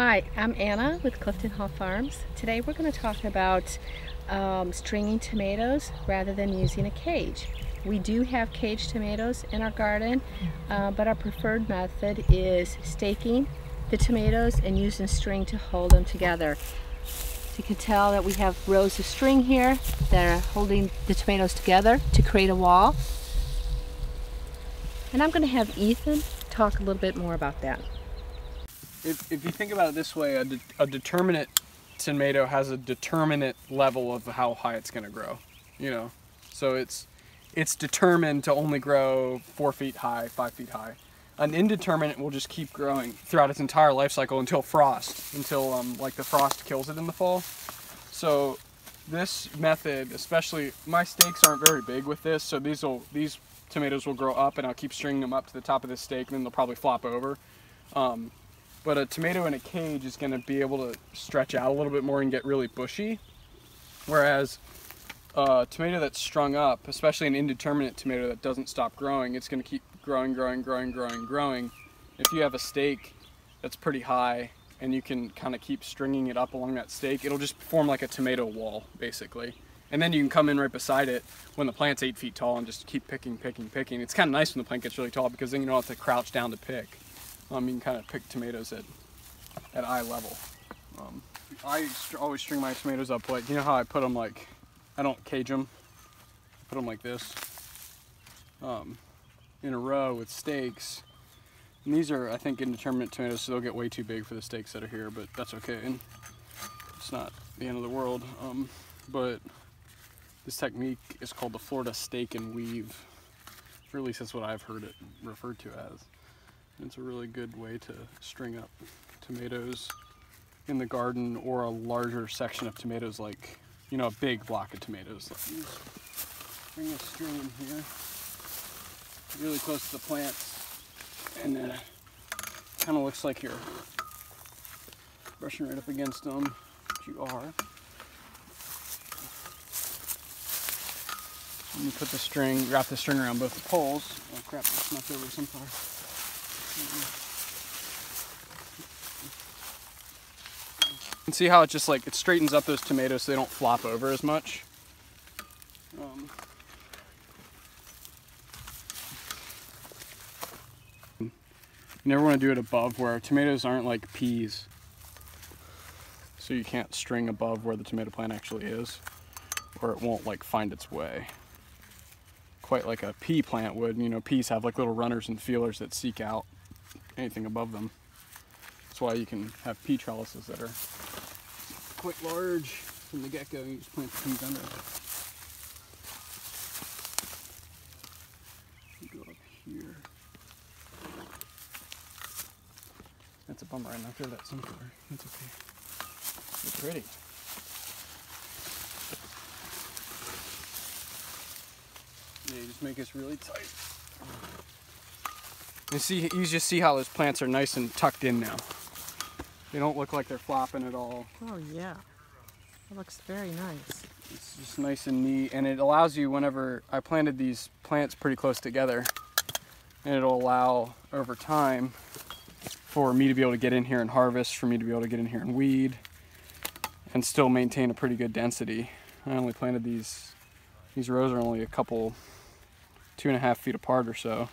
Hi, I'm Anna with Clifton Hall Farms. Today we're going to talk about um, stringing tomatoes rather than using a cage. We do have cage tomatoes in our garden, uh, but our preferred method is staking the tomatoes and using string to hold them together. You can tell that we have rows of string here that are holding the tomatoes together to create a wall. And I'm going to have Ethan talk a little bit more about that if, if you think about it this way, a, de a determinate tomato has a determinate level of how high it's going to grow. You know, so it's it's determined to only grow four feet high, five feet high. An indeterminate will just keep growing throughout its entire life cycle until frost, until um, like the frost kills it in the fall. So this method, especially my stakes aren't very big with this, so these will these tomatoes will grow up and I'll keep stringing them up to the top of the stake and then they'll probably flop over. Um, but a tomato in a cage is going to be able to stretch out a little bit more and get really bushy. Whereas a tomato that's strung up, especially an indeterminate tomato that doesn't stop growing, it's going to keep growing, growing, growing, growing, growing. If you have a stake that's pretty high and you can kind of keep stringing it up along that stake, it'll just form like a tomato wall, basically. And then you can come in right beside it when the plant's eight feet tall and just keep picking, picking, picking. It's kind of nice when the plant gets really tall because then you don't have to crouch down to pick. Um, you can kind of pick tomatoes at, at eye level. Um, I always string my tomatoes up like, you know how I put them like, I don't cage them, put them like this, um, in a row with stakes. And these are, I think, indeterminate tomatoes, so they'll get way too big for the stakes that are here, but that's okay. And it's not the end of the world. Um, but this technique is called the Florida stake and weave. Or at least that's what I've heard it referred to as. It's a really good way to string up tomatoes in the garden or a larger section of tomatoes like, you know, a big block of tomatoes. Bring a string in here, really close to the plants, and uh, then kind of looks like you're brushing right up against them, you are. And you put the string, wrap the string around both the poles. Oh crap, I knocked over some. And see how it just like, it straightens up those tomatoes so they don't flop over as much. Um, you never want to do it above where tomatoes aren't like peas. So you can't string above where the tomato plant actually is or it won't like find its way quite like a pea plant would. You know, peas have like little runners and feelers that seek out anything above them. That's why you can have pea trellises that are quite large from the get-go. You just plant the peas under. Go up here. That's a bummer. I knocked over that sunflower. That's okay. It's pretty. Yeah, just make this really tight. You see, you just see how those plants are nice and tucked in now. They don't look like they're flopping at all. Oh yeah, it looks very nice. It's just nice and neat, and it allows you whenever I planted these plants pretty close together, and it'll allow over time for me to be able to get in here and harvest, for me to be able to get in here and weed, and still maintain a pretty good density. I only planted these, these rows are only a couple, two and a half feet apart or so.